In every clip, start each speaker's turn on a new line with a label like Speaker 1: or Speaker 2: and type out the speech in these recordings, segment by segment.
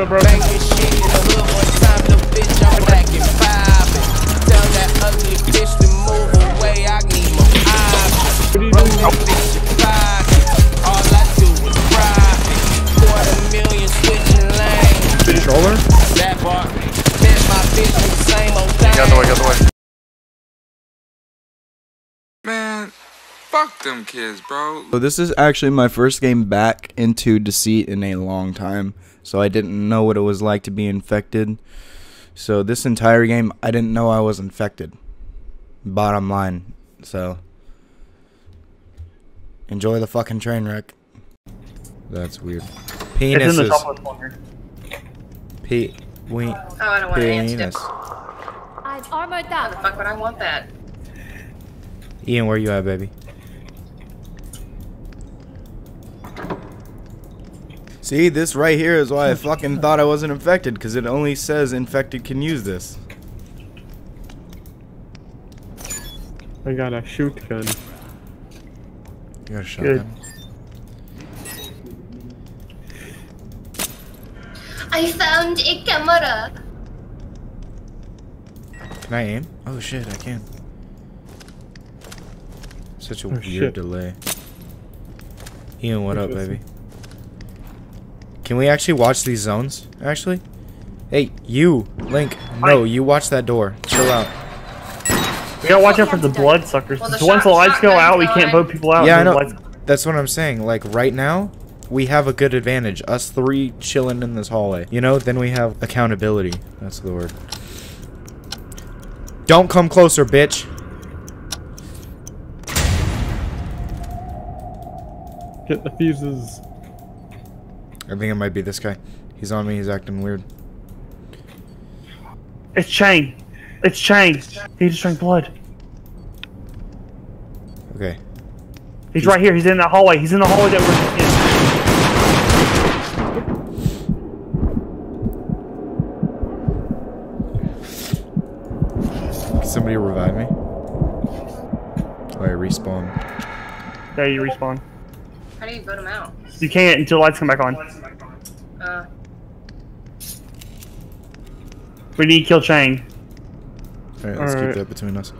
Speaker 1: Go, bro.
Speaker 2: Bang this shit in the hood one time, the bitch, I'm back and. Tell that ugly bitch to move away, I need more eyes.
Speaker 1: What are you
Speaker 2: Broke
Speaker 1: doing?
Speaker 2: that bitch in. All I do is profit. Quarter million switching lanes.
Speaker 1: Controller?
Speaker 2: That bar, met my bitch the same old thing.
Speaker 3: Get the way, get out the way. Man, fuck them kids, bro.
Speaker 4: So this is actually my first game back into Deceit in a long time. So I didn't know what it was like to be infected. So this entire game, I didn't know I was infected. Bottom line. So enjoy the fucking train wreck. That's weird.
Speaker 5: It's in the
Speaker 4: Penises.
Speaker 5: top left corner.
Speaker 4: Pe- we-
Speaker 6: Oh, I don't want an
Speaker 4: penis.
Speaker 6: antidote.
Speaker 7: I've armored
Speaker 6: How the fuck would I want that?
Speaker 4: Ian, where you at, baby? See, this right here is why I fucking thought I wasn't infected, because it only says infected can use this.
Speaker 1: I got a shoot gun.
Speaker 4: You got a shotgun?
Speaker 6: I found a camera.
Speaker 4: Can I aim? Oh shit, I can. Such a
Speaker 1: Oh,
Speaker 4: weird
Speaker 1: shit.
Speaker 4: delay. Ian, what up,
Speaker 1: Interesting.
Speaker 4: baby? Can we actually watch these zones? Actually? Hey, you, Link. No, you watch that door. Chill out.
Speaker 5: We gotta watch out for the bloodsuckers.
Speaker 6: Well, the
Speaker 5: So once the lights go
Speaker 6: shotgun's
Speaker 5: out, we can't
Speaker 6: going.
Speaker 5: vote people out.
Speaker 4: Yeah, I know. That's what I'm saying. Like right now, we have a good advantage. Us three chilling in this hallway. You know, then we have accountability. That's the word. Don't come closer, bitch.
Speaker 1: Get the fuses.
Speaker 4: I think it might be this guy. He's on me. He's acting weird.
Speaker 5: It's Chang. It's Chang. He just drank blood.
Speaker 4: Okay.
Speaker 5: He's right here. He's in that hallway. He's in the hallway that we're in.
Speaker 4: Somebody revive me? Oh, I respawn.
Speaker 5: There you respawn.
Speaker 6: How do you vote him out?
Speaker 5: You can't until lights come back on.
Speaker 6: Uh,
Speaker 5: We need to kill Chang.
Speaker 4: Alright, let's keep that between us.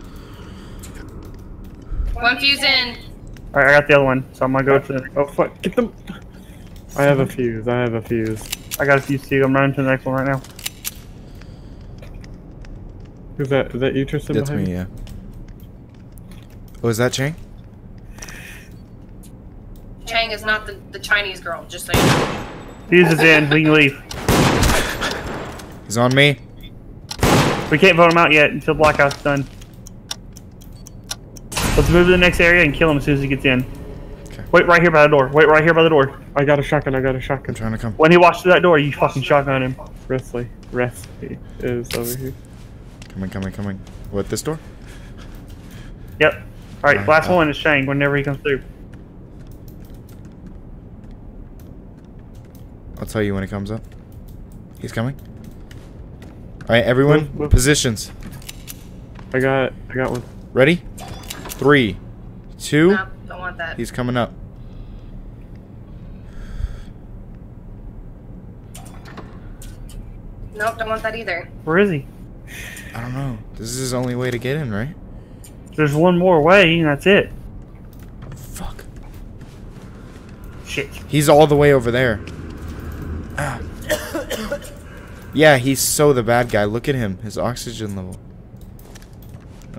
Speaker 6: one fuse in.
Speaker 5: Alright, I got the other one, so I'm gonna go to.
Speaker 1: Oh fuck, get them. I have a fuse, I have a fuse.
Speaker 5: I got a fuse too. I'm running to the next one right now.
Speaker 1: Is that, is that you, Tristan?
Speaker 4: That's me, yeah. Oh, is that Chang?
Speaker 6: Chang is not the, the Chinese girl, just so you know.
Speaker 5: Fuse is in. We can leave.
Speaker 4: He's on me.
Speaker 5: We can't vote him out yet until Blackout's done. Let's move to the next area and kill him as soon as he gets in.
Speaker 4: Okay.
Speaker 5: Wait right here by the door. Wait right here by the door.
Speaker 1: I got a shotgun, I got a
Speaker 4: I'm
Speaker 1: shotgun.
Speaker 4: trying to come.
Speaker 5: When he walks through that door, you fucking shotgun him.
Speaker 1: Wesley. Wesley is over here.
Speaker 4: Coming, coming, coming. What, this door?
Speaker 5: Yep. Alright,
Speaker 4: Alright,
Speaker 5: last
Speaker 4: uh,
Speaker 5: one is Shang whenever he comes through.
Speaker 4: I'll tell you when it comes up. He's coming. Alright, everyone,
Speaker 1: Move, move.
Speaker 4: positions.
Speaker 1: I got, I got one.
Speaker 4: Ready? Three, two.
Speaker 6: No, don't want that.
Speaker 4: He's coming up.
Speaker 6: Nope, don't want that either.
Speaker 5: Where is he?
Speaker 4: I don't know. This is his only way to get in, right?
Speaker 5: There's one more way, and that's it.
Speaker 4: Fuck.
Speaker 5: Shit.
Speaker 4: He's all the way over there. Ah. yeah, he's so the bad guy. Look at him. His oxygen level.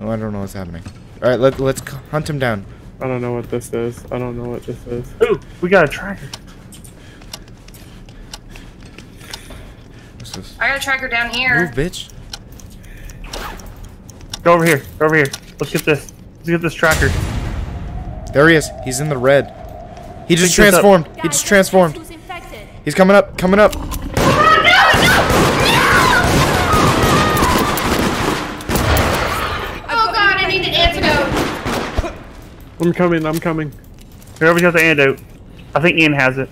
Speaker 4: Oh, I don't know what's happening. Alright, let, let's hunt him down.
Speaker 1: I don't know what this is. I don't know what this is.
Speaker 5: Ooh, we got a tracker.
Speaker 4: What's this?
Speaker 6: I got a tracker down here.
Speaker 4: Move, bitch.
Speaker 5: Go over here. Go over here. Let's get this. Let's get this tracker.
Speaker 4: There he is. He's in the red. He just
Speaker 5: Pick this up.
Speaker 4: transformed. He just transformed.
Speaker 7: Who's infected?
Speaker 4: He's coming up. Coming up.
Speaker 6: Oh god, I need an antidote.
Speaker 1: I'm coming, I'm coming.
Speaker 5: Whoever's got the antidote. I think Ian has it.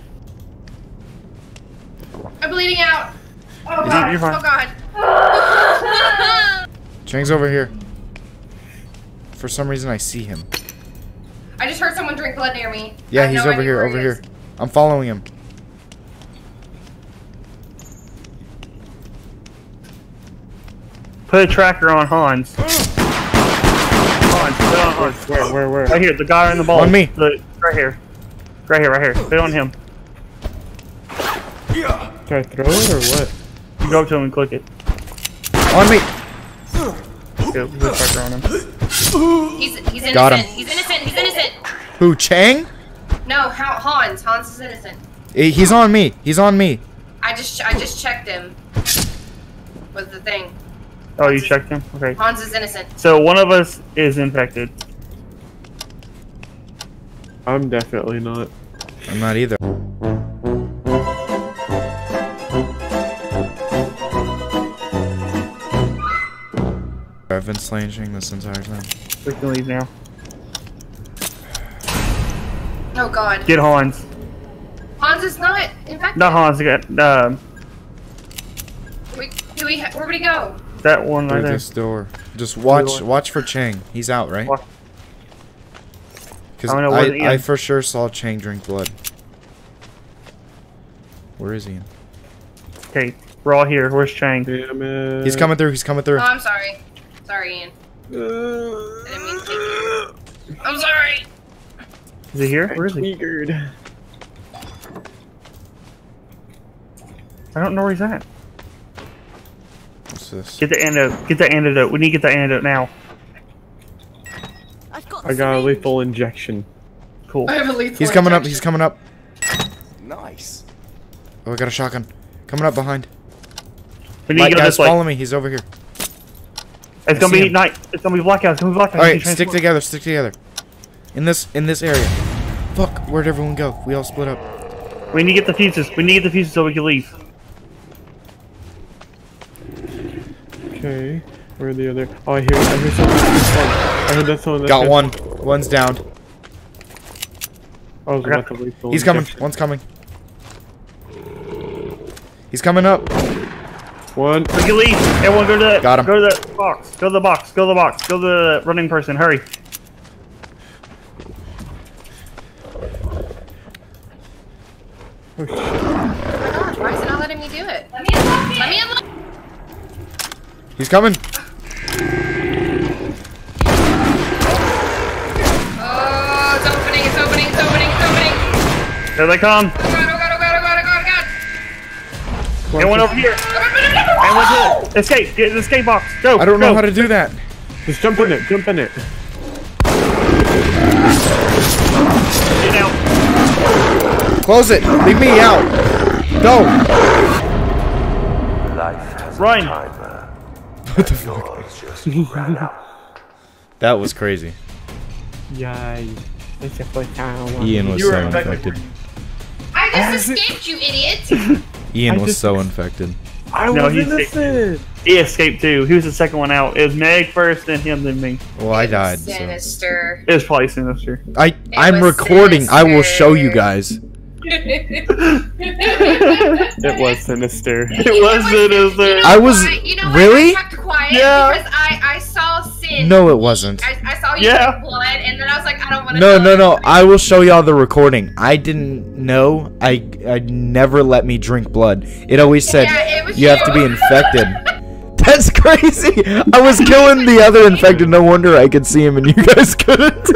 Speaker 6: I'm bleeding out. Oh
Speaker 5: You're-
Speaker 6: god.
Speaker 5: you're fine.
Speaker 6: Oh god.
Speaker 4: Chang's over here. For some reason, I see him.
Speaker 6: I just heard someone drink blood near me.
Speaker 4: Yeah, he's
Speaker 6: no
Speaker 4: over here. Over
Speaker 6: he
Speaker 4: here.
Speaker 6: is.
Speaker 4: I'm following him.
Speaker 5: Put a tracker on Hans. Hans, put on Hans.
Speaker 1: Where, where, where?
Speaker 5: Right here, the guy in the ball.
Speaker 4: On me.
Speaker 5: The, right here. Right here, right here. Put it on him.
Speaker 1: Should I throw it or what?
Speaker 5: You go up to him and click it.
Speaker 4: On me.
Speaker 5: Go, put a tracker on him.
Speaker 6: He's he's innocent.
Speaker 4: Got him.
Speaker 6: He's innocent. He's innocent.
Speaker 4: Who? Chang?
Speaker 6: No, Hans. Hans is innocent.
Speaker 4: He's on me. He's on me.
Speaker 6: I just I just checked him. With the thing.
Speaker 5: Oh, you checked him? Okay.
Speaker 6: Hans is innocent.
Speaker 5: So one of us is infected.
Speaker 1: I'm definitely not.
Speaker 4: I'm not either. I've been slanging this entire time.
Speaker 5: We can leave now.
Speaker 6: Oh God.
Speaker 5: Get Hans.
Speaker 6: Hans is not infected.
Speaker 5: Not Hans. Get um,
Speaker 6: We, do we? Where would he go?
Speaker 5: That one right
Speaker 4: Through
Speaker 5: there.
Speaker 4: this door. Just watch, watch for Chang. He's out, right? Because
Speaker 5: I
Speaker 4: I. I for sure saw Chang drink blood. Where is he?
Speaker 5: Okay, we're all here. Where's Chang?
Speaker 1: Damn it.
Speaker 4: He's coming through. He's coming through.
Speaker 6: Oh,
Speaker 4: through.
Speaker 6: I'm sorry. Sorry, Ian. Uh, I didn't mean to take you. I'm sorry.
Speaker 5: Is he here? Where is he?
Speaker 1: Weird.
Speaker 5: I don't know where he's at.
Speaker 4: What's this?
Speaker 5: Get the antidote. Get the antidote. We need to get the antidote now.
Speaker 1: I got a lethal injection.
Speaker 5: Cool.
Speaker 6: I have a lethal
Speaker 4: He's coming up. He's coming up. Nice. Oh, I got a shotgun. Coming up behind.
Speaker 5: We need
Speaker 4: Light
Speaker 5: to go
Speaker 4: guys,
Speaker 5: this way.
Speaker 4: follow me. He's over here.
Speaker 5: It's
Speaker 4: I
Speaker 5: gonna be
Speaker 4: him.
Speaker 5: night. It's gonna be blackout. It's gonna be blackout.
Speaker 4: All
Speaker 5: He
Speaker 4: stick together. Stick together. In this, in this area. Fuck. Where'd everyone go? We all split up.
Speaker 5: We need to get the fuses. We need to get the fuses so we can leave.
Speaker 1: Okay. Where are the other? Oh, I hear. I hear someone. I heard that someone. that
Speaker 4: Got
Speaker 1: said-
Speaker 4: one. One's down.
Speaker 1: I was
Speaker 5: I
Speaker 1: about to lethal
Speaker 4: He's coming.
Speaker 1: injection.
Speaker 4: One's coming. He's coming up.
Speaker 1: One.
Speaker 5: We can leave. Everyone go to the
Speaker 4: Got him.
Speaker 5: go to the box. Go to the box. Go to the box. Go to the running person. Hurry.
Speaker 6: Oh my gosh, why is it not letting me do it? Let me unlock it. Let me unlock.
Speaker 4: He's coming.
Speaker 6: Oh, it's opening. It's opening. It's opening. It's opening.
Speaker 5: There they come.
Speaker 6: Oh God! Oh God! Oh God! Oh God! Oh God! Oh God!
Speaker 5: Everyone over here. Everyone to the escape. Get in the escape box. Go.
Speaker 4: I don't know
Speaker 5: go.
Speaker 4: how to do that.
Speaker 1: Just jump in it. Jump in it.
Speaker 5: Get out.
Speaker 4: Close it. Leave me out. Go.
Speaker 5: Run.
Speaker 4: What the fuck? That was crazy.
Speaker 1: Yay. It's a foot town.
Speaker 4: Ian was
Speaker 5: You were
Speaker 4: so
Speaker 5: infected.
Speaker 4: infected.
Speaker 6: I just escaped, you idiot.
Speaker 4: Ian
Speaker 1: I
Speaker 4: was
Speaker 1: just-
Speaker 4: so infected.
Speaker 1: I
Speaker 5: No,
Speaker 1: was
Speaker 5: he's
Speaker 1: innocent.
Speaker 5: He escaped too. He was the second one out. It was Meg first, then him, then me.
Speaker 4: Well, I died. So.
Speaker 6: Synyster.
Speaker 5: It was probably Synyster.
Speaker 4: I I'm
Speaker 6: was
Speaker 4: recording. I will show you guys.
Speaker 1: It was sinister.
Speaker 5: It was Synyster.
Speaker 4: I was-
Speaker 6: why- you know why
Speaker 4: really?
Speaker 6: I kept quiet
Speaker 5: Yeah.
Speaker 6: because I I saw sin.
Speaker 4: No, it wasn't.
Speaker 6: I, I saw you
Speaker 5: Yeah.
Speaker 6: blood, and then I was like, I don't want to.
Speaker 4: No, no, no. I will show y'all the recording. I didn't know. I I never let me drink blood. It always said
Speaker 6: Yeah, it was
Speaker 4: you have to be infected. That's crazy. I was killing the other infected. No wonder I could see him and you guys couldn't.